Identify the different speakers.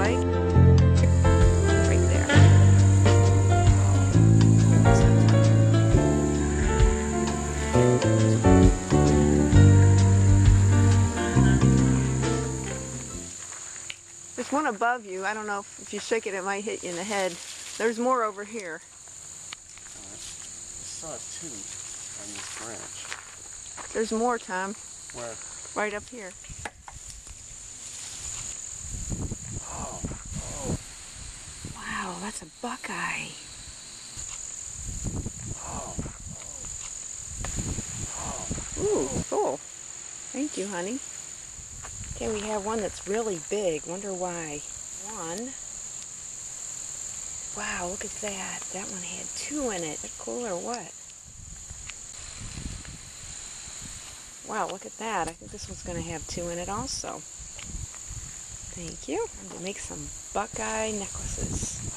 Speaker 1: like. Right there. There's one above you. I don't know if, if you shake it, it might hit you in the head. There's more over here.
Speaker 2: I saw two on this branch.
Speaker 1: There's more, Tom.
Speaker 2: Where?
Speaker 1: Right up here.
Speaker 2: Oh,
Speaker 1: Wow, that's a buckeye.
Speaker 2: oh,
Speaker 1: Ooh, cool. Thank you, honey. Okay, we have one that's really big. Wonder why. One. Wow, look at that. That one had two in it. Is cool or what? Wow, look at that. I think this one's going to have two in it also. Thank you. I'm going to make some buckeye necklaces.